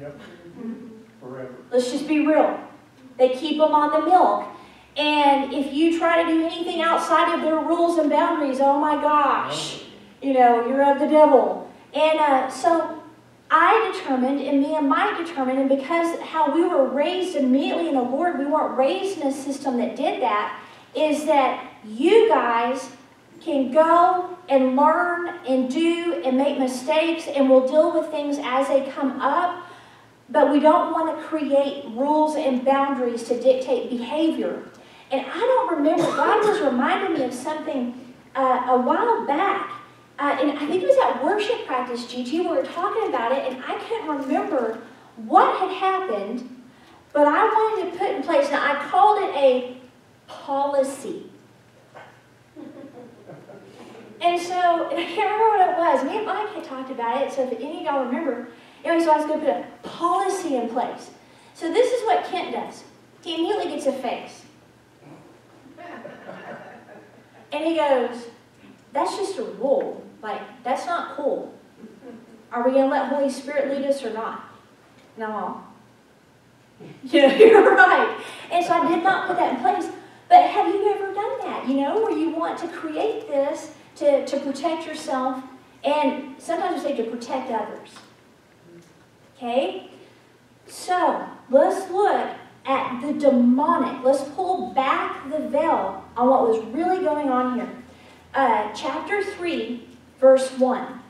Yep. Forever. Let's just be real. They keep them on the milk. And if you try to do anything outside of their rules and boundaries, oh my gosh, you know, you're of the devil. And uh, so I determined, and me and Mike determined, and because how we were raised immediately in the Lord, we weren't raised in a system that did that, is that you guys can go and learn and do and make mistakes, and we'll deal with things as they come up. But we don't want to create rules and boundaries to dictate behavior. And I don't remember, God was reminding me of something uh, a while back. Uh, and I think it was at worship practice, Gigi, we were talking about it, and I couldn't remember what had happened, but I wanted to put in place, now I called it a policy. And so, and I can't remember what it was. Me and Mike had talked about it, so if any of y'all remember, anyway, so I was going to put a policy in place. So this is what Kent does. He immediately gets a face. And he goes, that's just a rule. Like, that's not cool. Are we going to let Holy Spirit lead us or not? No. Yeah, you're right. And so I did not put that in place. But have you ever done that, you know, where you want to create this to, to protect yourself and sometimes we say to protect others? Okay? So, let's look at the demonic. Let's pull back the veil on what was really going on here. Uh, chapter 3, verse 1.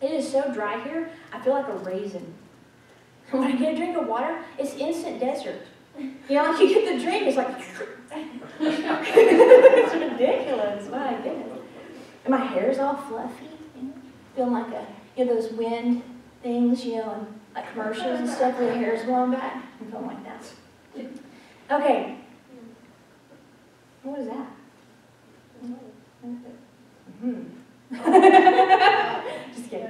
It is so dry here, I feel like a raisin. When I get a drink of water, it's instant desert. You know, like you get the drink, it's like, it's ridiculous. My goodness. And my hair's all fluffy, you know, feeling like a, you know, those wind things, you know, and like commercials and stuff where the hair's blowing back. I'm like that. Okay. What is that? Mm-hmm. Just kidding.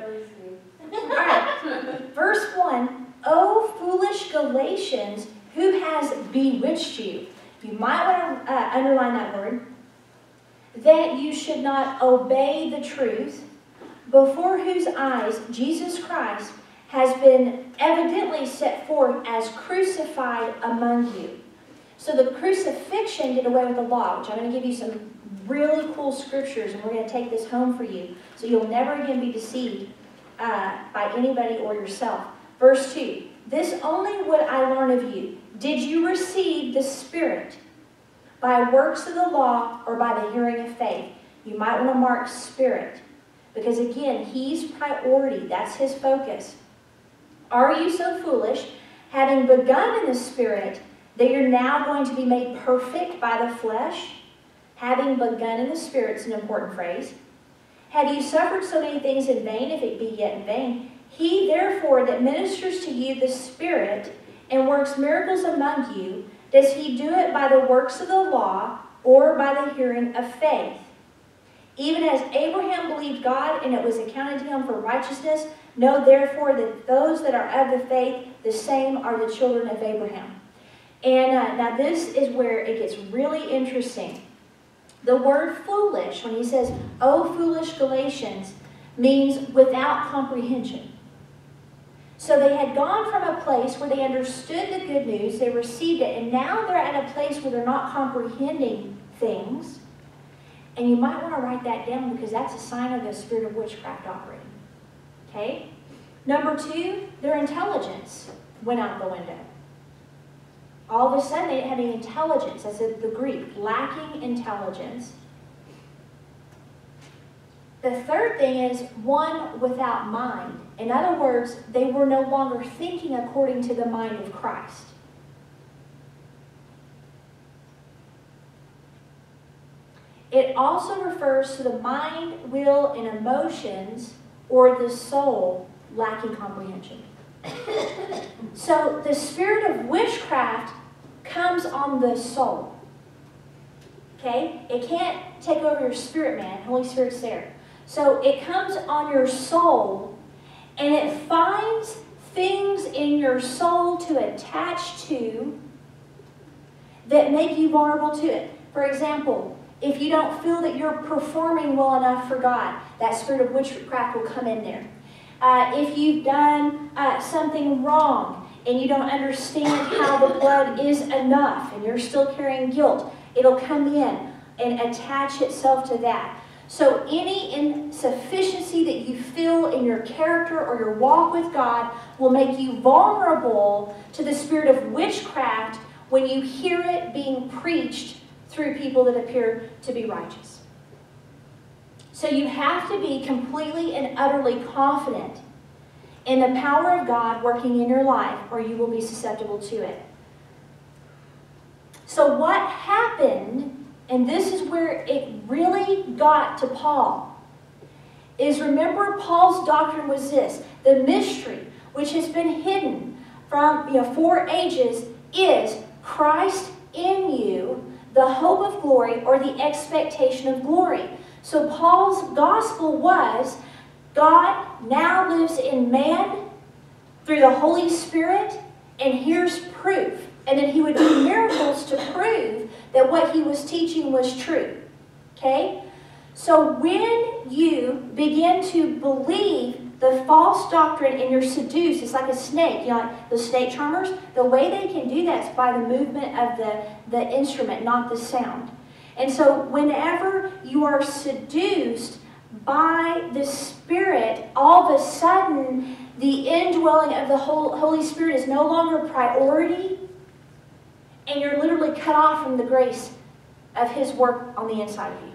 All right. Verse 1 O foolish Galatians, who has bewitched you? You might want to uh, underline that word. That you should not obey the truth, before whose eyes Jesus Christ has been evidently set forth as crucified among you. So the crucifixion did away with the law, which I'm going to give you some really cool scriptures, and we're going to take this home for you so you'll never again be deceived uh, by anybody or yourself. Verse 2 This only would I learn of you. Did you receive the Spirit by works of the law or by the hearing of faith? You might want to mark Spirit because, again, He's priority, that's His focus. Are you so foolish, having begun in the Spirit, that you're now going to be made perfect by the flesh? Having begun in the Spirit is an important phrase. Have you suffered so many things in vain, if it be yet in vain? He, therefore, that ministers to you the Spirit and works miracles among you, does he do it by the works of the law or by the hearing of faith? Even as Abraham believed God and it was accounted to him for righteousness, know therefore that those that are of the faith, the same are the children of Abraham. And uh, now this is where it gets really interesting. The word foolish, when he says, O foolish Galatians, means without comprehension. So they had gone from a place where they understood the good news, they received it, and now they're at a place where they're not comprehending things. And you might want to write that down because that's a sign of the spirit of witchcraft operating. Okay? Number two, their intelligence went out the window. All of a sudden, they had an intelligence. That's the Greek, lacking intelligence. The third thing is one without mind. In other words, they were no longer thinking according to the mind of Christ. It also refers to the mind, will, and emotions, or the soul lacking comprehension. so the spirit of witchcraft comes on the soul. Okay? It can't take over your spirit, man. Holy Spirit's there. So it comes on your soul and it finds things in your soul to attach to that make you vulnerable to it. For example, If you don't feel that you're performing well enough for God, that spirit of witchcraft will come in there. Uh, if you've done uh, something wrong and you don't understand how the blood is enough and you're still carrying guilt, it'll come in and attach itself to that. So, any insufficiency that you feel in your character or your walk with God will make you vulnerable to the spirit of witchcraft when you hear it being preached through people that appear to be righteous. So, you have to be completely and utterly confident in the power of God working in your life, or you will be susceptible to it. So, what happened and this is where it really got to Paul, is remember Paul's doctrine was this the mystery which has been hidden from you know for ages is Christ in you, the hope of glory or the expectation of glory. So Paul's gospel was God now lives in man through the Holy Spirit, and here's proof. And then he would do miracles to prove that what he was teaching was true. Okay? So when you begin to believe the false doctrine and you're seduced, it's like a snake. You know, like the snake charmers, the way they can do that is by the movement of the, the instrument, not the sound. And so whenever you are seduced by the Spirit, all of a sudden the indwelling of the Holy Spirit is no longer priority and you're literally cut off from the grace of His work on the inside of you.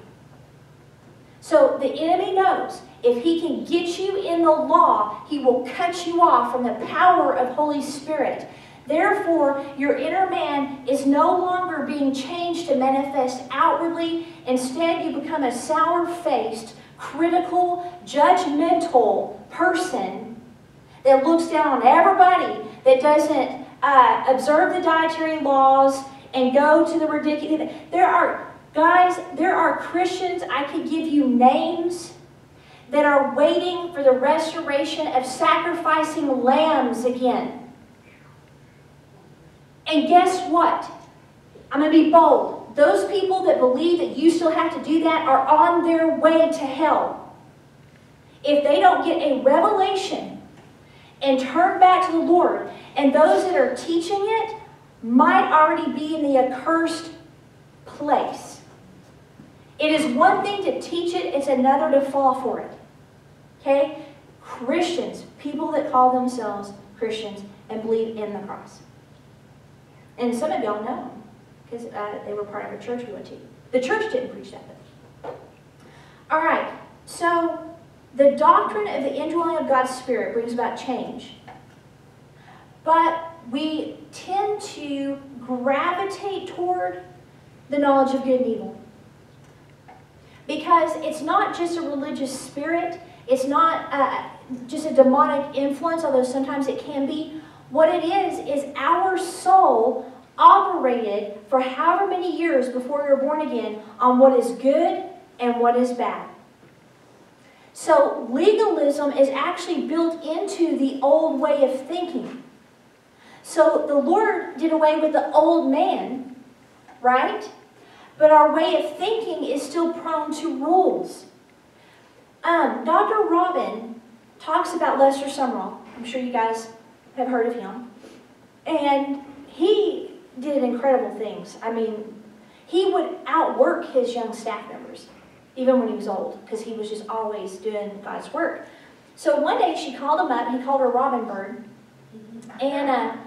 So the enemy knows if he can get you in the law, he will cut you off from the power of Holy Spirit. Therefore, your inner man is no longer being changed to manifest outwardly. Instead, you become a sour faced, critical, judgmental person that looks down on everybody that doesn't uh, observe the dietary laws and go to the ridiculous. There are, guys, there are Christians, I could give you names that are waiting for the restoration of sacrificing lambs again. And guess what? I'm going to be bold. Those people that believe that you still have to do that are on their way to hell. If they don't get a revelation and turn back to the Lord and those that are teaching it might already be in the accursed place. It is one thing to teach it, it's another to fall for it. Okay? Christians, people that call themselves Christians and believe in the cross. And some of y'all know because uh, they were part of a church we went to. The church didn't preach that. But. All right, so the doctrine of the indwelling of God's Spirit brings about change. But we tend to gravitate toward the knowledge of good and evil. Because it's not just a religious spirit, it's not uh, just a demonic influence, although sometimes it can be. What it is, is our soul operated for however many years before we were born again on what is good and what is bad. So legalism is actually built into the old way of thinking. So the Lord did away with the old man, right? But our way of thinking is still prone to rules. Um, Dr. Robin talks about Lester Sumrall. I'm sure you guys have heard of him. And he did incredible things. I mean, he would outwork his young staff members, even when he was old, because he was just always doing God's work. So one day she called him up, he called her Robin Bird, and uh,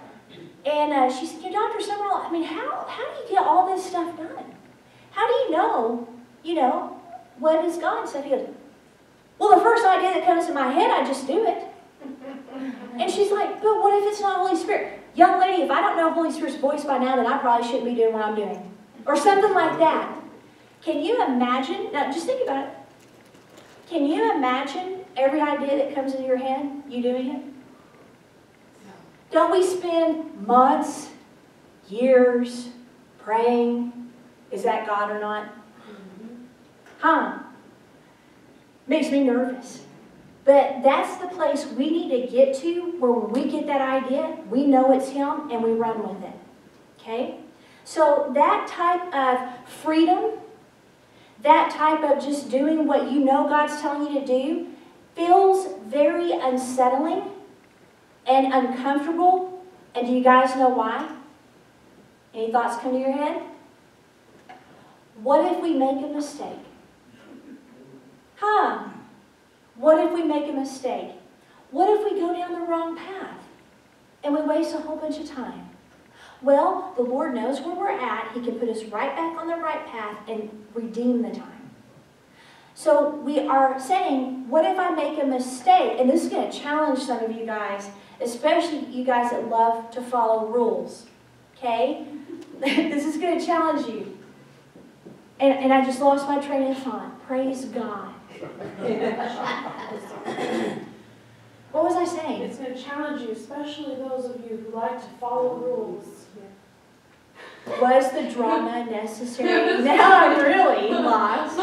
and uh, she said, Your Dr. Sumrall, I mean, how, how do you get all this stuff done? How do you know, you know, what is God? So he goes, Well, the first idea that comes to my head, I just do it. And she's like, But what if it's not Holy Spirit? Young lady, if I don't know Holy Spirit's voice by now, then I probably shouldn't be doing what I'm doing. Or something like that. Can you imagine? Now, just think about it. Can you imagine every idea that comes into your head, you doing it? Don't we spend months, years praying, is that God or not? Mm-hmm. Huh? Makes me nervous. But that's the place we need to get to where when we get that idea, we know it's Him and we run with it. Okay? So that type of freedom that type of just doing what you know God's telling you to do feels very unsettling and uncomfortable. And do you guys know why? Any thoughts come to your head? What if we make a mistake? Huh? What if we make a mistake? What if we go down the wrong path and we waste a whole bunch of time? Well, the Lord knows where we're at. He can put us right back on the right path and redeem the time. So we are saying, what if I make a mistake? And this is going to challenge some of you guys, especially you guys that love to follow rules. Okay? this is going to challenge you. And, and I just lost my train of thought. Praise God. what was I saying? It's going to challenge you, especially those of you who like to follow rules. Was the drama necessary? now I'm really lost.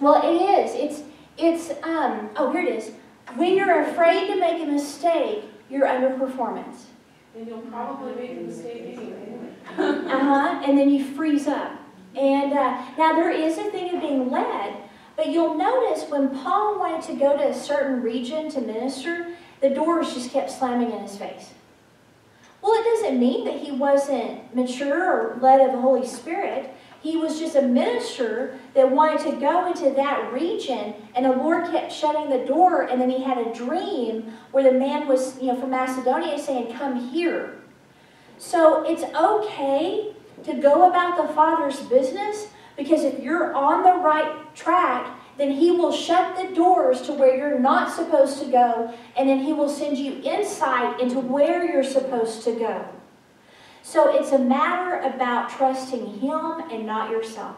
Well, it is. It's it's um. Oh, here it is. When you're afraid to make a mistake, you're underperformance. And you'll probably make a mistake anyway. Uh huh. And then you freeze up. And uh, now there is a thing of being led, but you'll notice when Paul wanted to go to a certain region to minister, the doors just kept slamming in his face. Well, it doesn't mean that he wasn't mature or led of the Holy Spirit. He was just a minister that wanted to go into that region, and the Lord kept shutting the door, and then he had a dream where the man was, you know, from Macedonia saying, Come here. So it's okay to go about the Father's business because if you're on the right track, then He will shut the doors to where you're not supposed to go, and then He will send you insight into where you're supposed to go. So it's a matter about trusting Him and not yourself.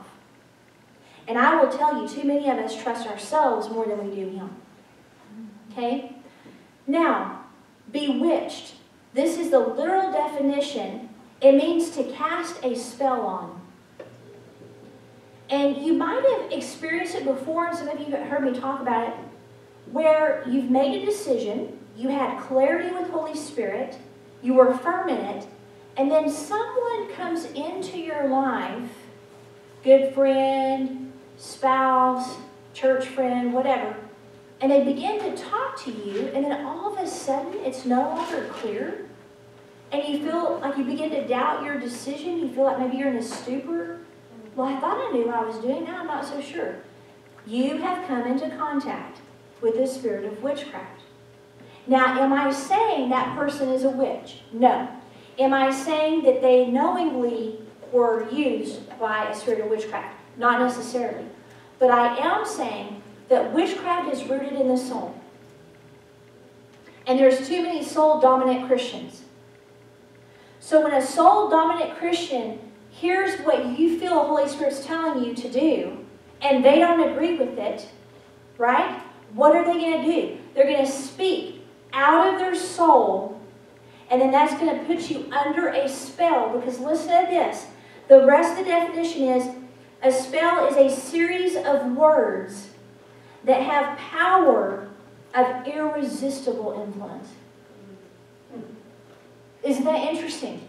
And I will tell you, too many of us trust ourselves more than we do Him. Okay? Now, bewitched. This is the literal definition. It means to cast a spell on. And you might have experienced it before, and some of you have heard me talk about it, where you've made a decision, you had clarity with Holy Spirit, you were firm in it, and then someone comes into your life, good friend, spouse, church friend, whatever, and they begin to talk to you, and then all of a sudden it's no longer clear, and you feel like you begin to doubt your decision, you feel like maybe you're in a stupor. Well, I thought I knew what I was doing, now I'm not so sure. You have come into contact with the spirit of witchcraft. Now, am I saying that person is a witch? No. Am I saying that they knowingly were used by a spirit of witchcraft? Not necessarily. But I am saying that witchcraft is rooted in the soul. And there's too many soul dominant Christians. So when a soul dominant Christian hears what you feel the Holy Spirit's telling you to do, and they don't agree with it, right? What are they going to do? They're going to speak out of their soul, and then that's going to put you under a spell. Because listen to this the rest of the definition is a spell is a series of words that have power of irresistible influence. Isn't that interesting?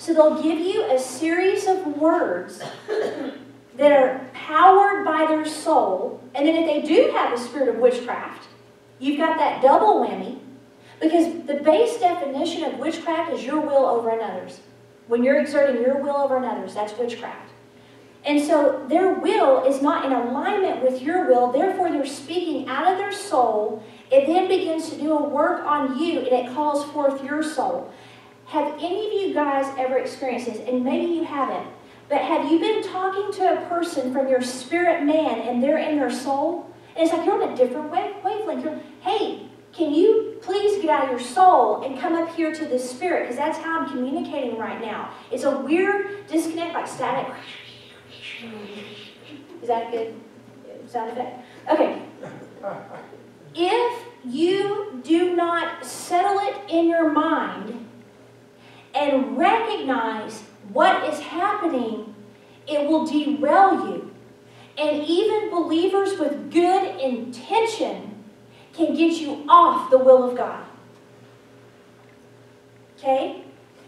So they'll give you a series of words that are powered by their soul, and then if they do have a spirit of witchcraft, you've got that double whammy, because the base definition of witchcraft is your will over another's. When you're exerting your will over another's, that's witchcraft. And so their will is not in alignment with your will, therefore they're speaking out of their soul. It then begins to do a work on you, and it calls forth your soul. Have any of you guys ever experienced this? And maybe you haven't. But have you been talking to a person from your spirit man and they're in their soul? And it's like you're on a different wave, wavelength. You're, hey, can you please get out of your soul and come up here to the spirit? Because that's how I'm communicating right now. It's a weird disconnect, like static. Is that a good sound effect? Okay. If you do not settle it in your mind and recognize what is happening, it will derail you. And even believers with good intention can get you off the will of God. Okay?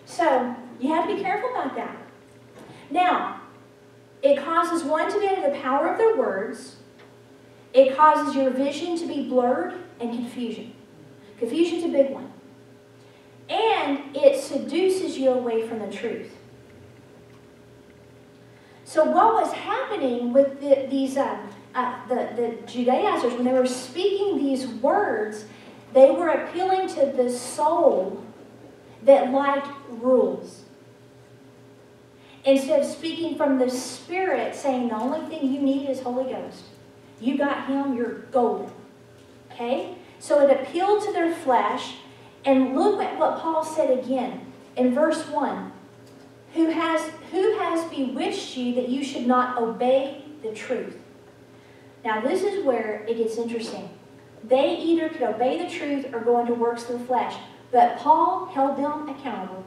So, you have to be careful about that. Now, It causes one to be under the power of their words. It causes your vision to be blurred and confusion. Confusion's a big one. And it seduces you away from the truth. So what was happening with the, these uh, uh, the, the Judaizers, when they were speaking these words, they were appealing to the soul that liked rules. Instead of speaking from the Spirit, saying the only thing you need is Holy Ghost. You got Him, you're golden. Okay? So it appealed to their flesh. And look at what Paul said again in verse 1. Who has, who has bewitched you that you should not obey the truth? Now, this is where it gets interesting. They either could obey the truth or go into works of the flesh. But Paul held them accountable.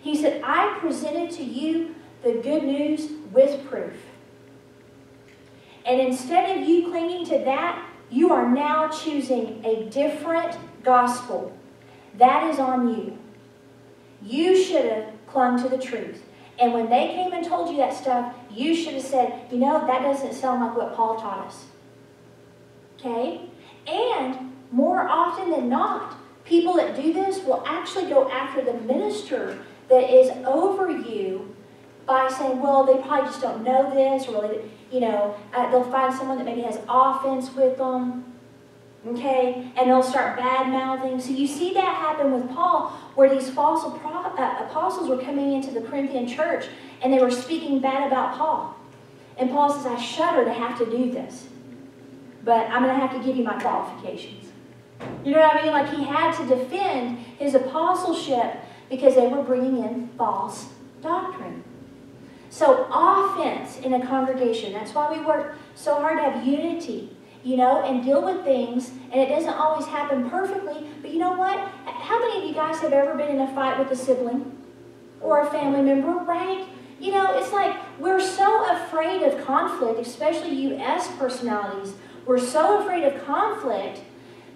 He said, I presented to you the good news with proof. And instead of you clinging to that, you are now choosing a different gospel. That is on you. You should have clung to the truth. And when they came and told you that stuff, you should have said, you know, that doesn't sound like what Paul taught us. Okay? And more often than not, people that do this will actually go after the minister that is over you by saying, well, they probably just don't know this, or you know, uh, they'll find someone that maybe has offense with them, okay, and they'll start bad mouthing. So you see that happen with Paul, where these false uh, apostles were coming into the Corinthian church and they were speaking bad about Paul. And Paul says, I shudder to have to do this, but I'm going to have to give you my qualifications. You know what I mean? Like he had to defend his apostleship because they were bringing in false doctrine. So, offense in a congregation, that's why we work so hard to have unity, you know, and deal with things. And it doesn't always happen perfectly, but you know what? How many of you guys have ever been in a fight with a sibling or a family member, right? You know, it's like we're so afraid of conflict, especially U.S. personalities. We're so afraid of conflict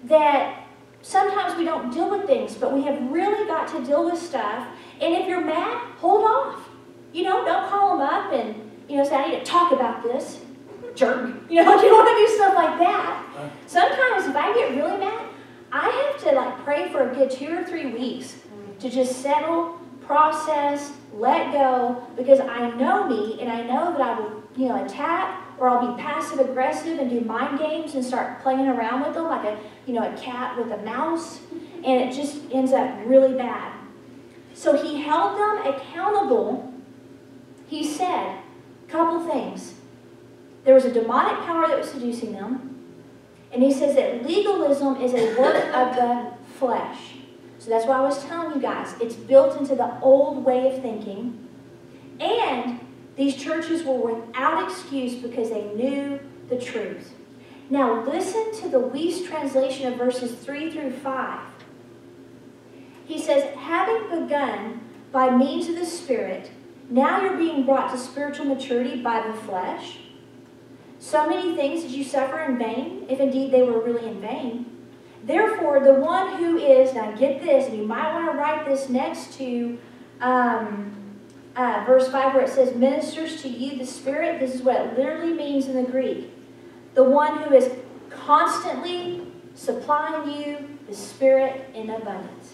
that sometimes we don't deal with things, but we have really got to deal with stuff. And if you're mad, hold off. You know, don't call them up and, you know, say, I need to talk about this. Jerk. You know, you don't want to do stuff like that. Sometimes if I get really mad, I have to like pray for a good two or three weeks to just settle, process, let go, because I know me and I know that I will, you know, attack or I'll be passive aggressive and do mind games and start playing around with them like a, you know, a cat with a mouse, and it just ends up really bad. So he held them accountable. He said a couple things. There was a demonic power that was seducing them. And he says that legalism is a work of the flesh. So that's why I was telling you guys, it's built into the old way of thinking. And these churches were without excuse because they knew the truth. Now listen to the Wuest translation of verses 3 through 5. He says, having begun by means of the Spirit, now you're being brought to spiritual maturity by the flesh. So many things did you suffer in vain, if indeed they were really in vain. Therefore, the one who is, now get this, and you might want to write this next to um, uh, verse 5 where it says, ministers to you the Spirit. This is what it literally means in the Greek. The one who is constantly supplying you the Spirit in abundance.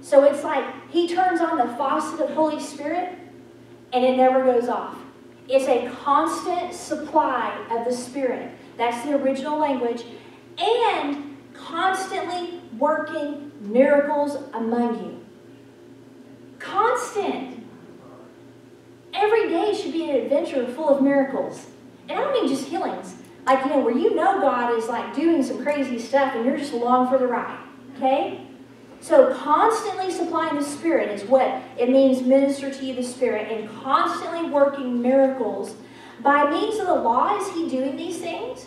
So it's like he turns on the faucet of Holy Spirit and it never goes off. It's a constant supply of the Spirit. That's the original language. And constantly working miracles among you. Constant. Every day should be an adventure full of miracles. And I don't mean just healings. Like, you know, where you know God is like doing some crazy stuff and you're just along for the ride. Okay? So constantly supplying the Spirit is what it means minister to you the Spirit and constantly working miracles. By means of the law, is he doing these things?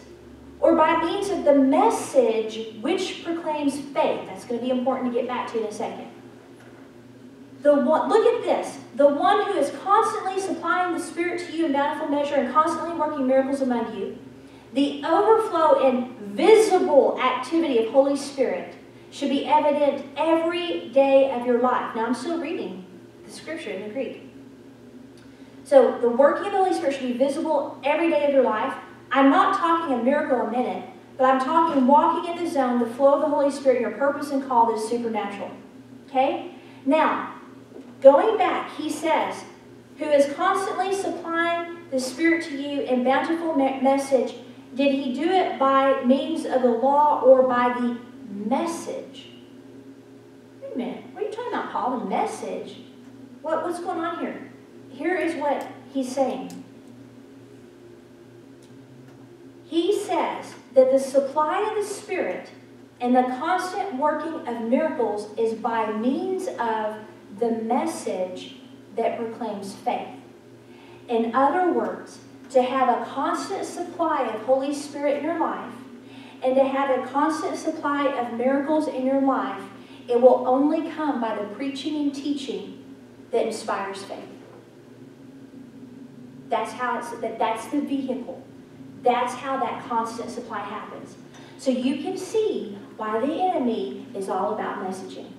Or by means of the message which proclaims faith? That's going to be important to get back to in a second. The one, look at this. The one who is constantly supplying the Spirit to you in bountiful measure and constantly working miracles among you. The overflow and visible activity of Holy Spirit should be evident every day of your life. Now, I'm still reading the scripture in the Greek. So the working of the Holy Spirit should be visible every day of your life. I'm not talking a miracle a minute, but I'm talking walking in the zone, the flow of the Holy Spirit, your purpose and call is supernatural. Okay? Now, going back, he says, who is constantly supplying the Spirit to you in bountiful me- message, did he do it by means of the law or by the message? Wait a minute, what are you talking about, Paul? The message? What, what's going on here? Here is what he's saying. He says that the supply of the Spirit and the constant working of miracles is by means of the message that proclaims faith. In other words, to have a constant supply of Holy Spirit in your life and to have a constant supply of miracles in your life, it will only come by the preaching and teaching that inspires faith. That's how it's that that's the vehicle. That's how that constant supply happens. So you can see why the enemy is all about messaging.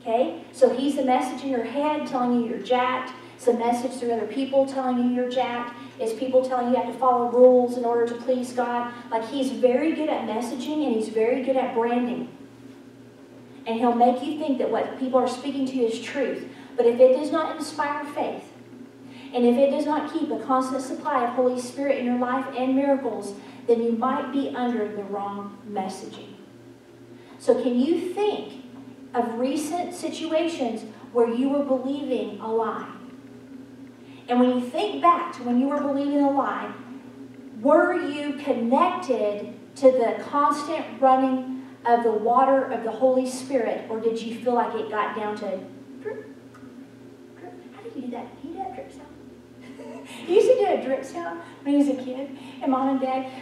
Okay? So he's a message in your head telling you you're jacked. It's a message through other people telling you you're jacked. It's people telling you you have to follow rules in order to please God. Like he's very good at messaging and he's very good at branding. And he'll make you think that what people are speaking to you is truth. But if it does not inspire faith, and if it does not keep a constant supply of Holy Spirit in your life and miracles, then you might be under the wrong messaging. So, can you think of recent situations where you were believing a lie? And when you think back to when you were believing a lie, were you connected to the constant running of the water of the Holy Spirit, or did you feel like it got down to drip, drip? How did you do that? You do that drip sound? you used to do a drip sound when you was a kid, and mom and dad,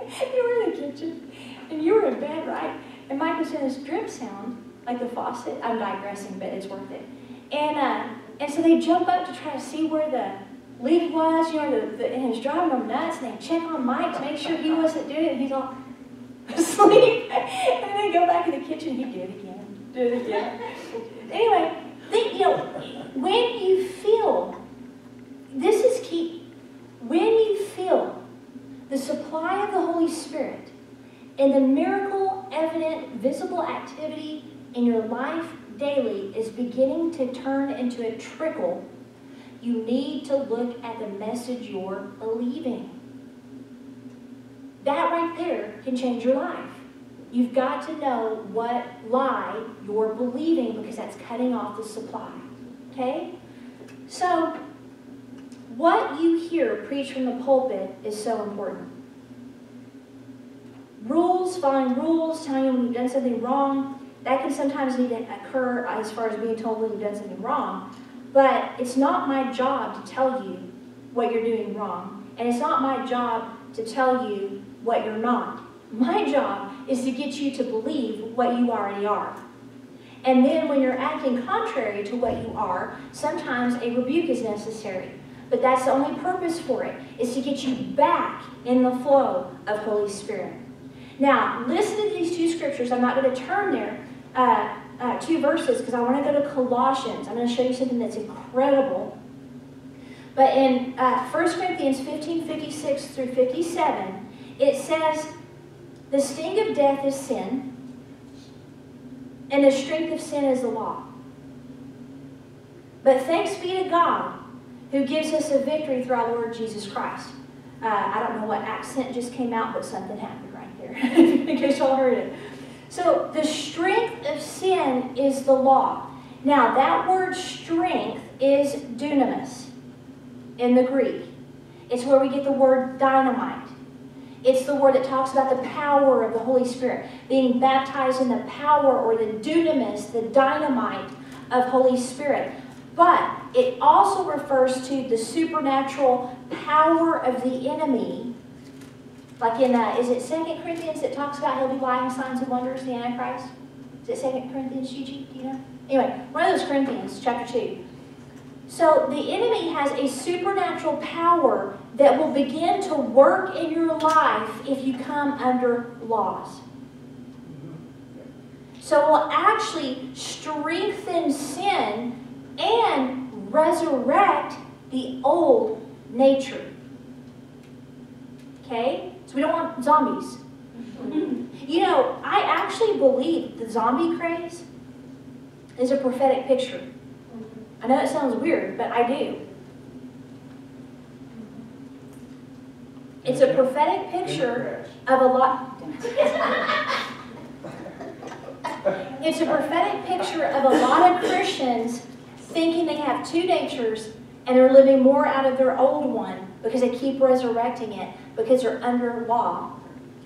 you were in the kitchen, and you were in bed, right? And Mike was doing this drip sound, like the faucet. I'm digressing, but it's worth it. And uh, and so they jump up to try to see where the leak was, you know, the, the, and it's driving them nuts. And they check on Mike to make sure he wasn't doing it. And He's all asleep. and they go back in the kitchen. He did it again. Did it again. anyway, think, you know, when you feel, this is key. When you feel the supply of the Holy Spirit and the miracle, evident, visible activity in your life daily is beginning to turn into a trickle, you need to look at the message you're believing. That right there can change your life. You've got to know what lie you're believing because that's cutting off the supply. Okay? So, what you hear preached from the pulpit is so important. Rules, following rules, telling you when you've done something wrong, that can sometimes to occur as far as being told when you've done something wrong. But it's not my job to tell you what you're doing wrong. And it's not my job to tell you what you're not. My job is to get you to believe what you already are. And then when you're acting contrary to what you are, sometimes a rebuke is necessary. But that's the only purpose for it, is to get you back in the flow of Holy Spirit. Now, listen to these two scriptures. I'm not going to turn there, uh, uh, two verses, because I want to go to Colossians. I'm going to show you something that's incredible. But in uh, 1 Corinthians 15 56 through 57, it says, The sting of death is sin, and the strength of sin is the law. But thanks be to God who gives us a victory through our Lord Jesus Christ. Uh, I don't know what accent just came out, but something happened right there, in case y'all heard it. So the strength of sin is the law. Now, that word strength is dunamis in the Greek. It's where we get the word dynamite. It's the word that talks about the power of the Holy Spirit, being baptized in the power or the dunamis, the dynamite of Holy Spirit. But it also refers to the supernatural power of the enemy. Like in, uh, is it Second Corinthians that talks about he'll be lying signs and wonders, the Antichrist? Is it Second Corinthians, Gigi? Do you know? Anyway, one of those Corinthians, chapter 2. So the enemy has a supernatural power that will begin to work in your life if you come under laws. So it will actually strengthen sin and resurrect the old nature. Okay? So we don't want zombies. You know, I actually believe the zombie craze is a prophetic picture. I know it sounds weird, but I do. It's a prophetic picture of a lot. It's a prophetic picture of a lot of Christians thinking they have two natures and they're living more out of their old one because they keep resurrecting it because they're under law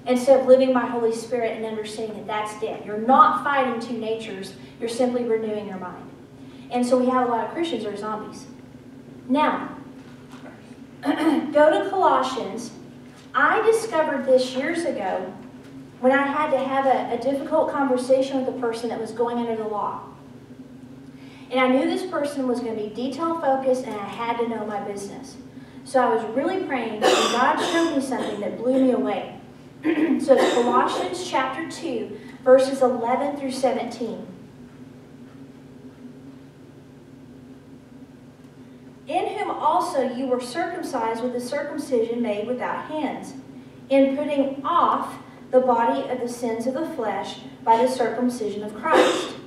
instead of living by Holy Spirit and understanding that that's dead. You're not fighting two natures, you're simply renewing your mind. And so we have a lot of Christians who are zombies. Now, go to Colossians. I discovered this years ago when I had to have a, a difficult conversation with a person that was going under the law. And I knew this person was going to be detail focused and I had to know my business. So I was really praying and God showed me something that blew me away. so it's Colossians chapter 2, verses 11 through 17. In whom also you were circumcised with a circumcision made without hands, in putting off the body of the sins of the flesh by the circumcision of Christ,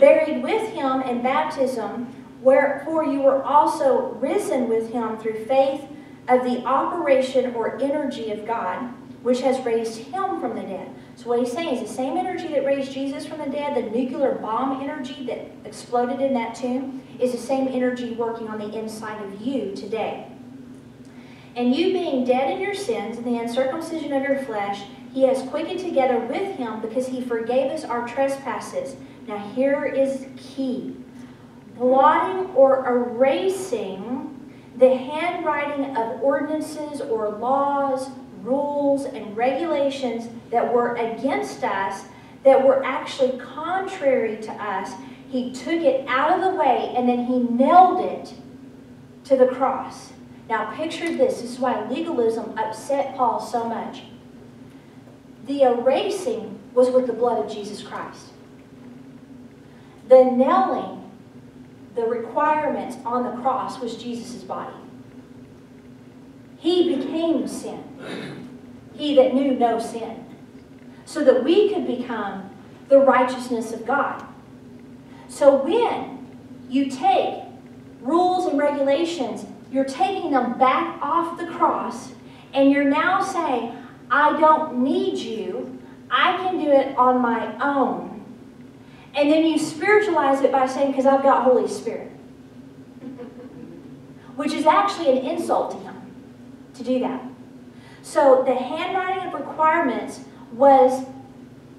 buried with him in baptism, wherefore you were also risen with him through faith of the operation or energy of God, which has raised him from the dead. So what he's saying is the same energy that raised Jesus from the dead, the nuclear bomb energy that exploded in that tomb, is the same energy working on the inside of you today. And you being dead in your sins and the uncircumcision of your flesh, he has quickened together with him because he forgave us our trespasses. Now here is key. Blotting or erasing the handwriting of ordinances or laws, rules, and regulations that were against us, that were actually contrary to us. He took it out of the way and then he nailed it to the cross. Now picture this. This is why legalism upset Paul so much. The erasing was with the blood of Jesus Christ. The nailing, the requirements on the cross was Jesus' body. He became sin. He that knew no sin. So that we could become the righteousness of God. So when you take rules and regulations, you're taking them back off the cross, and you're now saying, I don't need you. I can do it on my own. And then you spiritualize it by saying, because I've got Holy Spirit. Which is actually an insult to him to do that. So the handwriting of requirements was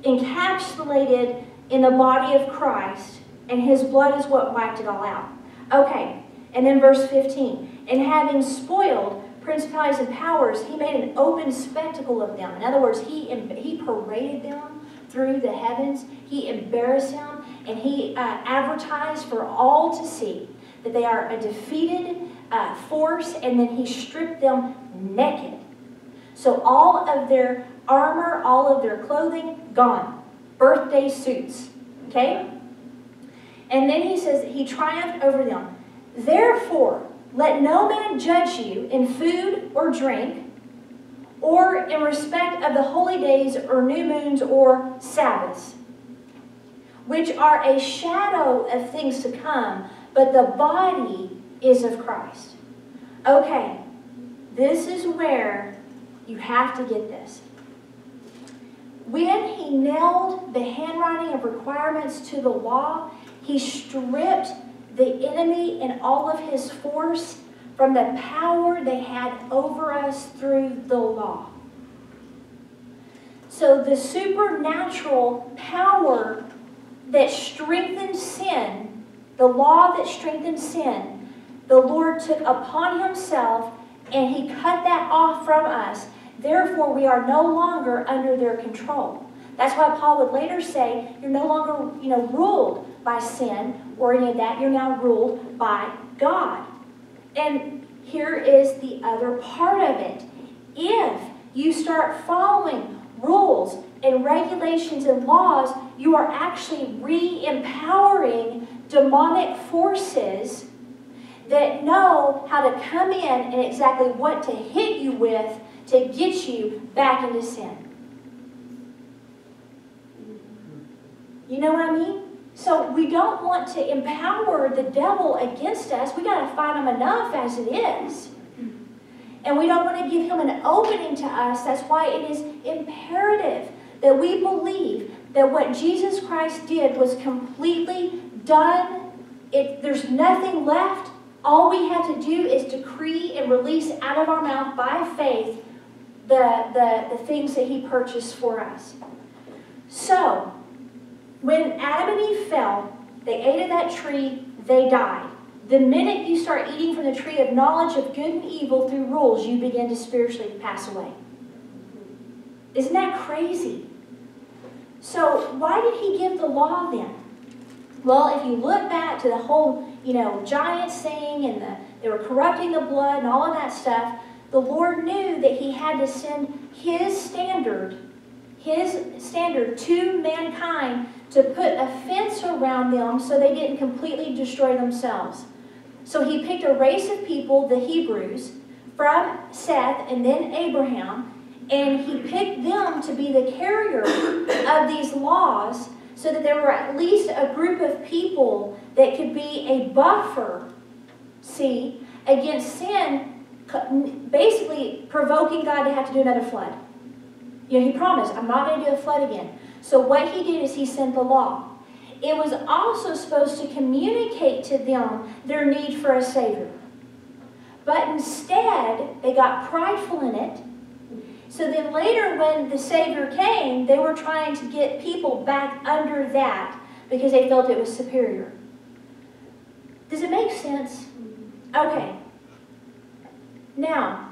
encapsulated in the body of Christ, and his blood is what wiped it all out. Okay, and then verse 15. And having spoiled principalities and powers, he made an open spectacle of them. In other words, he, he paraded them through the heavens. He embarrassed them, and he uh, advertised for all to see that they are a defeated uh, force, and then he stripped them naked. So all of their armor, all of their clothing, gone. Birthday suits. Okay? And then he says he triumphed over them. Therefore, let no man judge you in food or drink, or in respect of the holy days or new moons or Sabbaths, which are a shadow of things to come, but the body is of Christ. Okay, this is where you have to get this. When he nailed the handwriting of requirements to the law, he stripped the enemy and all of his force from the power they had over us through the law. So the supernatural power that strengthened sin, the law that strengthened sin, the Lord took upon himself and he cut that off from us. Therefore, we are no longer under their control. That's why Paul would later say, you're no longer, you know, ruled by sin or any of that. You're now ruled by God. And here is the other part of it. If you start following rules and regulations and laws, you are actually re-empowering demonic forces that know how to come in and exactly what to hit you with to get you back into sin. You know what I mean? So we don't want to empower the devil against us. We got to fight him enough as it is. And we don't want to give him an opening to us. That's why it is imperative that we believe that what Jesus Christ did was completely done. It, there's nothing left. All we have to do is decree and release out of our mouth by faith the, the, the things that he purchased for us. So, when Adam and Eve fell, they ate of that tree, they died. The minute you start eating from the tree of knowledge of good and evil through rules, you begin to spiritually pass away. Isn't that crazy? So, why did he give the law then? Well, if you look back to the whole, you know, giants thing and the, they were corrupting the blood and all of that stuff, the Lord knew that he had to send his standard, his standard to mankind to put a fence around them so they didn't completely destroy themselves. So he picked a race of people, the Hebrews, from Seth and then Abraham, and he picked them to be the carrier of these laws so that there were at least a group of people that could be a buffer, see, against sin, basically provoking God to have to do another flood. You know, he promised, I'm not going to do a flood again. So what he did is he sent the law. It was also supposed to communicate to them their need for a Savior. But instead, they got prideful in it. So then later, when the Savior came, they were trying to get people back under that because they felt it was superior. Does it make sense? Okay. Now,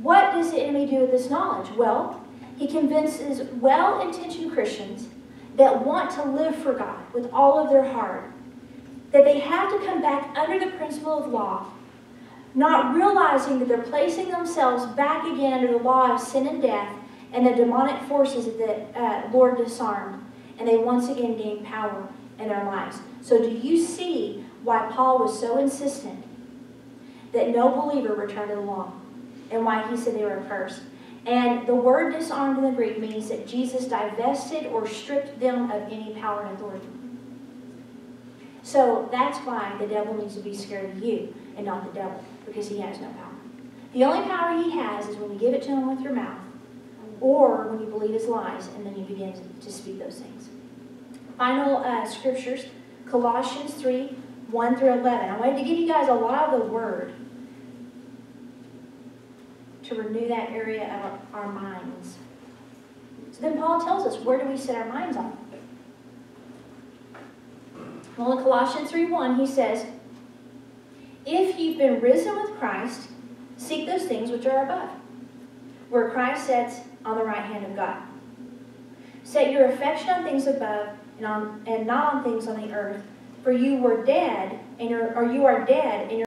what does the enemy do with this knowledge? Well, he convinces well intentioned Christians that want to live for God with all of their heart that they have to come back under the principle of law, not realizing that they're placing themselves back again under the law of sin and death and the demonic forces that uh, Lord disarmed, and they once again gain power in their lives. So, do you see why Paul was so insistent that no believer return to the law and why he said they were cursed? And the word disarmed in the Greek means that Jesus divested or stripped them of any power and authority. So that's why the devil needs to be scared of you and not the devil, because he has no power. The only power he has is when you give it to him with your mouth, or when you believe his lies, and then you begin to speak those things. Final uh, scriptures Colossians 3 1 through 11. I wanted to give you guys a lot of the word to renew that area of our minds. So then Paul tells us, where do we set our minds on? Well, in Colossians 3.1, he says, If you've been risen with Christ, seek those things which are above, where Christ sits on the right hand of God. Set your affection on things above and, on, and not on things on the earth, for you were dead, and or you are dead, and